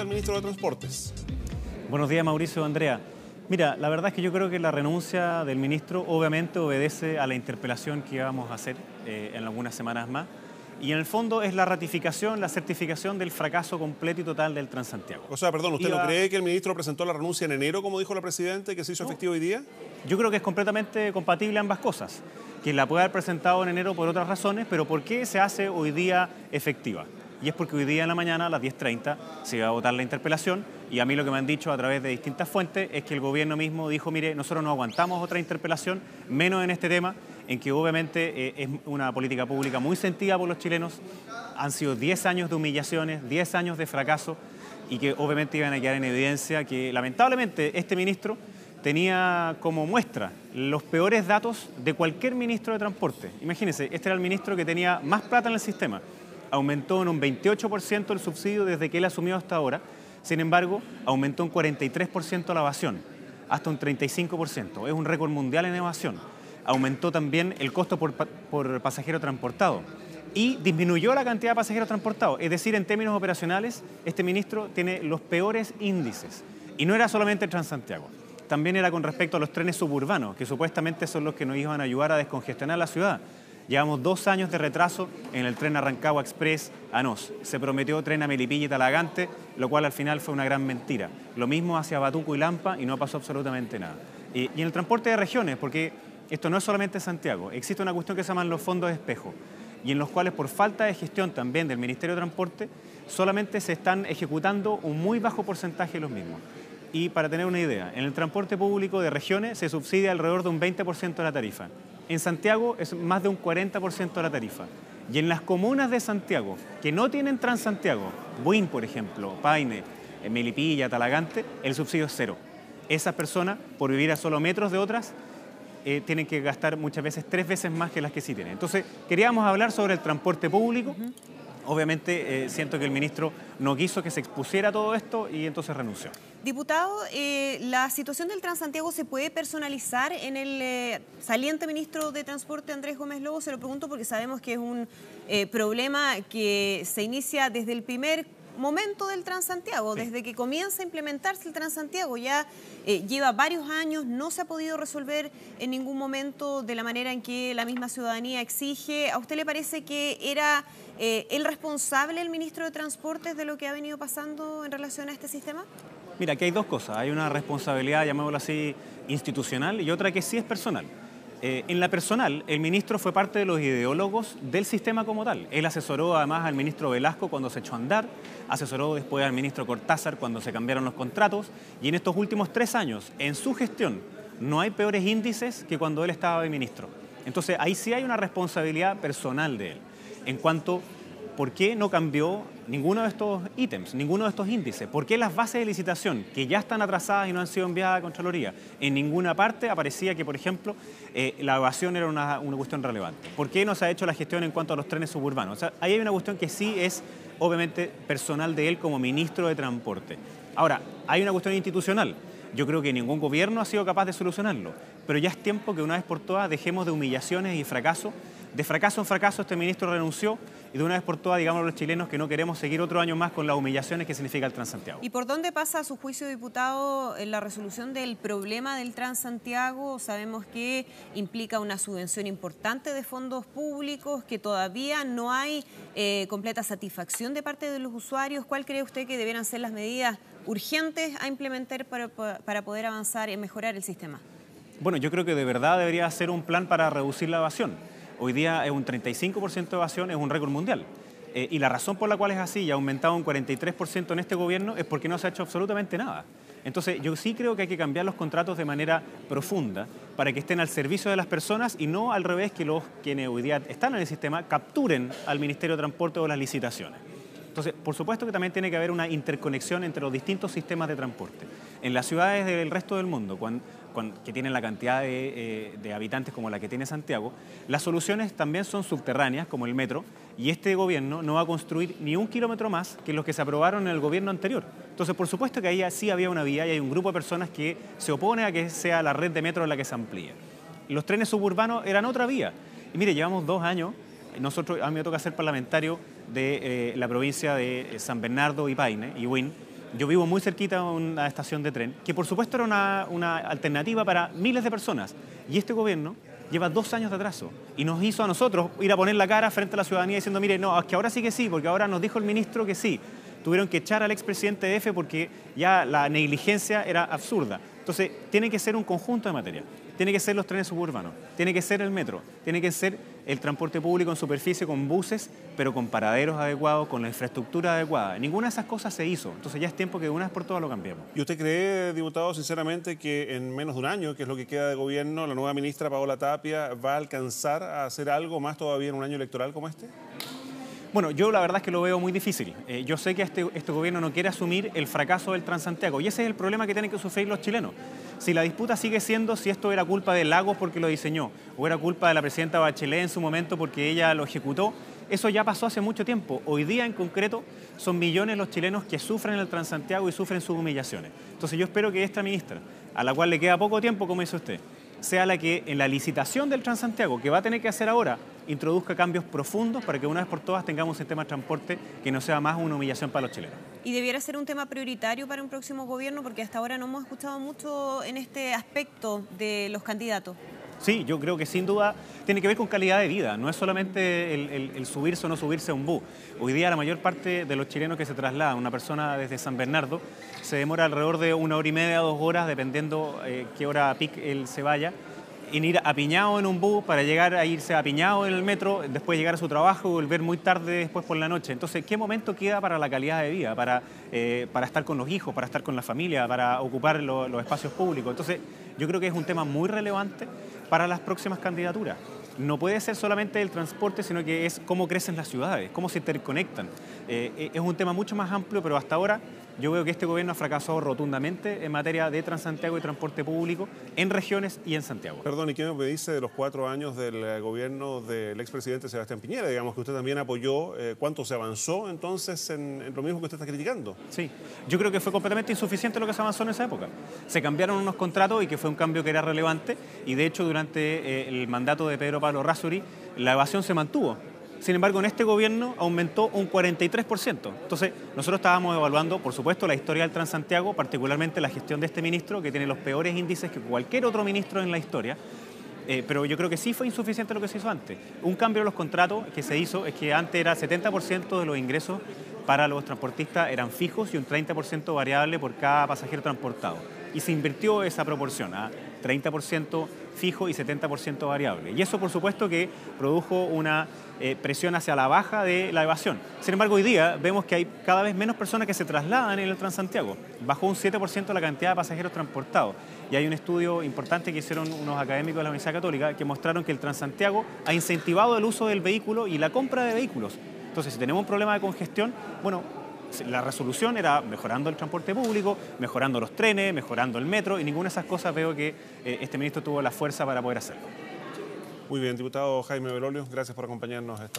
del ministro de Transportes. Buenos días, Mauricio Andrea. Mira, la verdad es que yo creo que la renuncia del ministro obviamente obedece a la interpelación que íbamos a hacer eh, en algunas semanas más. Y en el fondo es la ratificación, la certificación del fracaso completo y total del Transantiago. O sea, perdón, ¿usted no cree que el ministro presentó la renuncia en enero, como dijo la Presidenta, que se hizo efectivo hoy día? Yo creo que es completamente compatible ambas cosas. Que la puede haber presentado en enero por otras razones, pero ¿por qué se hace hoy día efectiva? Y es porque hoy día en la mañana a las 10.30 se va a votar la interpelación. Y a mí lo que me han dicho a través de distintas fuentes es que el gobierno mismo dijo, mire, nosotros no aguantamos otra interpelación, menos en este tema, en que obviamente eh, es una política pública muy sentida por los chilenos, han sido 10 años de humillaciones, 10 años de fracaso y que obviamente iban a quedar en evidencia que lamentablemente este ministro tenía como muestra los peores datos de cualquier ministro de transporte. Imagínense, este era el ministro que tenía más plata en el sistema aumentó en un 28% el subsidio desde que él asumió hasta ahora. Sin embargo, aumentó un 43% la evasión, hasta un 35%. Es un récord mundial en evasión. Aumentó también el costo por, pasajero transportado y disminuyó la cantidad de pasajeros transportados. Es decir, en términos operacionales, este ministro tiene los peores índices. Y no era solamente Transantiago, también era con respecto a los trenes suburbanos, que supuestamente son los que nos iban a ayudar a descongestionar la ciudad. Llevamos dos años de retraso en el tren Arrancagua Express a Nos. Se prometió tren a Melipilla y Talagante, lo cual al final fue una gran mentira. Lo mismo hacia Batuco y Lampa y no pasó absolutamente nada. Y, en el transporte de regiones, porque esto no es solamente Santiago, existe una cuestión que se llaman los fondos de espejo y en los cuales por falta de gestión también del Ministerio de Transporte solamente se están ejecutando un muy bajo porcentaje de los mismos. Y para tener una idea, en el transporte público de regiones se subsidia alrededor de un 20% de la tarifa. En Santiago es más de un 40% de la tarifa. Y en las comunas de Santiago que no tienen Transantiago, Buin, por ejemplo, Paine, Melipilla, Talagante, el subsidio es cero. Esas personas, por vivir a solo metros de otras, eh, tienen que gastar muchas veces tres veces más que las que sí tienen. Entonces, queríamos hablar sobre el transporte público. Obviamente, eh, siento que el ministro no quiso que se expusiera todo esto y entonces renunció. Diputado, eh, ¿la situación del Transantiago se puede personalizar en el eh, saliente ministro de Transporte Andrés Gómez Lobo? Se lo pregunto porque sabemos que es un problema que se inicia desde el primer momento del Transantiago, desde que comienza a implementarse el Transantiago. Ya lleva varios años, no se ha podido resolver en ningún momento de la manera en que la misma ciudadanía exige. ¿A usted le parece que era el responsable, el ministro de Transportes, de lo que ha venido pasando en relación a este sistema? Mira, aquí hay dos cosas. Hay una responsabilidad, llamémoslo así, institucional y otra que sí es personal. Eh, en la personal, el ministro fue parte de los ideólogos del sistema como tal. Él asesoró además al ministro Velasco cuando se echó a andar, asesoró después al ministro Cortázar cuando se cambiaron los contratos y en estos últimos tres años, en su gestión, no hay peores índices que cuando él estaba de ministro. Entonces ahí sí hay una responsabilidad personal de él. En cuanto ¿por qué no cambió ninguno de estos ítems, ninguno de estos índices? ¿Por qué las bases de licitación, que ya están atrasadas y no han sido enviadas a Contraloría, en ninguna parte aparecía que, por ejemplo, eh, la evasión era una, cuestión relevante? ¿Por qué no se ha hecho la gestión en cuanto a los trenes suburbanos? O sea, ahí hay una cuestión que sí es, obviamente, personal de él como ministro de Transporte. Ahora, hay una cuestión institucional. Yo creo que ningún gobierno ha sido capaz de solucionarlo, pero ya es tiempo que una vez por todas dejemos de humillaciones y fracaso. De fracaso en fracaso este ministro renunció, y de una vez por todas digamos a los chilenos que no queremos seguir otro año más con las humillaciones que significa el Transantiago. ¿Y por dónde pasa a su juicio, diputado, en la resolución del problema del Transantiago? Sabemos que implica una subvención importante de fondos públicos, que todavía no hay eh, completa satisfacción de parte de los usuarios. ¿Cuál cree usted que debieran ser las medidas urgentes a implementar para, para poder avanzar y mejorar el sistema? Bueno, yo creo que de verdad debería ser un plan para reducir la evasión. Hoy día es un 35% de evasión, es un récord mundial. Eh, y la razón por la cual es así y ha aumentado un 43% en este gobierno es porque no se ha hecho absolutamente nada. Entonces, yo sí creo que hay que cambiar los contratos de manera profunda para que estén al servicio de las personas y no al revés que los quienes hoy día están en el sistema capturen al Ministerio de Transporte o las licitaciones. Entonces, por supuesto que también tiene que haber una interconexión entre los distintos sistemas de transporte. En las ciudades del resto del mundo, cuando, que tienen la cantidad eh, de, habitantes como la que tiene Santiago, las soluciones también son subterráneas, como el metro, y este gobierno no va a construir ni un kilómetro más que los que se aprobaron en el gobierno anterior. Entonces, por supuesto que ahí sí había una vía y hay un grupo de personas que se opone a que sea la red de metro la que se amplíe. Los trenes suburbanos eran otra vía. Y mire, llevamos dos años, nosotros, a mí me toca ser parlamentario de eh, la provincia de San Bernardo y Paine, y Win, Yo vivo muy cerquita de una estación de tren, que por supuesto era una, alternativa para miles de personas. Y este gobierno lleva dos años de atraso y nos hizo a nosotros ir a poner la cara frente a la ciudadanía diciendo, mire, no, es que ahora sí que sí, porque ahora nos dijo el ministro que sí. Tuvieron que echar al expresidente de EFE porque ya la negligencia era absurda. Entonces, tiene que ser un conjunto de materia. Tiene que ser los trenes suburbanos, tiene que ser el metro, tiene que ser el transporte público en superficie con buses, pero con paraderos adecuados, con la infraestructura adecuada. Ninguna de esas cosas se hizo. Entonces ya es tiempo que de una vez por todas lo cambiemos. ¿Y usted cree, diputado, sinceramente, que en menos de un año, que es lo que queda de gobierno, la nueva ministra Paola Tapia va a alcanzar a hacer algo más todavía en un año electoral como este? Bueno, yo la verdad es que lo veo muy difícil. Eh, yo sé que este, este gobierno no quiere asumir el fracaso del Transantiago y ese es el problema que tienen que sufrir los chilenos. Si la disputa sigue siendo si esto era culpa de Lagos porque lo diseñó o era culpa de la presidenta Bachelet en su momento porque ella lo ejecutó, eso ya pasó hace mucho tiempo. Hoy día en concreto son millones los chilenos que sufren el Transantiago y sufren sus humillaciones. Entonces yo espero que esta ministra, a la cual le queda poco tiempo, como dice usted, sea la que en la licitación del Transantiago, que va a tener que hacer ahora, introduzca cambios profundos para que una vez por todas tengamos un sistema de transporte que no sea más una humillación para los chilenos. ¿Y debiera ser un tema prioritario para un próximo gobierno? Porque hasta ahora no hemos escuchado mucho en este aspecto de los candidatos. Sí, yo creo que sin duda tiene que ver con calidad de vida, no es solamente el, subirse o no subirse a un bus. Hoy día la mayor parte de los chilenos que se trasladan, una persona desde San Bernardo, se demora alrededor de una hora y media, dos horas, dependiendo eh, qué hora pic él se vaya, en ir apiñado en un bus para llegar a irse apiñado en el metro, después llegar a su trabajo y volver muy tarde después por la noche. Entonces, ¿qué momento queda para la calidad de vida, para, eh, para estar con los hijos, para estar con la familia, para ocupar los espacios públicos? Entonces, yo creo que es un tema muy relevante para las próximas candidaturas. No puede ser solamente el transporte, sino que es cómo crecen las ciudades, cómo se interconectan. Eh, es un tema mucho más amplio, pero hasta ahora yo veo que este gobierno ha fracasado rotundamente en materia de Transantiago y transporte público en regiones y en Santiago. Perdón, ¿y qué me dice de los cuatro años del eh, gobierno del expresidente Sebastián Piñera? Digamos que usted también apoyó. Eh, ¿Cuánto se avanzó entonces en, lo mismo que usted está criticando? Sí, yo creo que fue completamente insuficiente lo que se avanzó en esa época. Se cambiaron unos contratos y que fue un cambio que era relevante y de hecho durante eh, el mandato de Pedro Pablo Rasuri la evasión se mantuvo. Sin embargo, en este gobierno aumentó un 43%. Entonces, nosotros estábamos evaluando, por supuesto, la historia del Transantiago, particularmente la gestión de este ministro, que tiene los peores índices que cualquier otro ministro en la historia. Eh, pero yo creo que sí fue insuficiente lo que se hizo antes. Un cambio en los contratos que se hizo es que antes era 70% de los ingresos para los transportistas eran fijos y un 30% variable por cada pasajero transportado. Y se invirtió esa proporción a 30% fijo y 70% variable. Y eso, por supuesto, que produjo una eh, presión hacia la baja de la evasión. Sin embargo, hoy día vemos que hay cada vez menos personas que se trasladan en el Transantiago. Bajó un 7% la cantidad de pasajeros transportados. Y hay un estudio importante que hicieron unos académicos de la Universidad Católica que mostraron que el Transantiago ha incentivado el uso del vehículo y la compra de vehículos. Entonces, si tenemos un problema de congestión, bueno, la resolución era mejorando el transporte público, mejorando los trenes, mejorando el metro y ninguna de esas cosas veo que eh, este ministro tuvo la fuerza para poder hacerlo. Muy bien, diputado Jaime Belolio, gracias por acompañarnos esta mañana.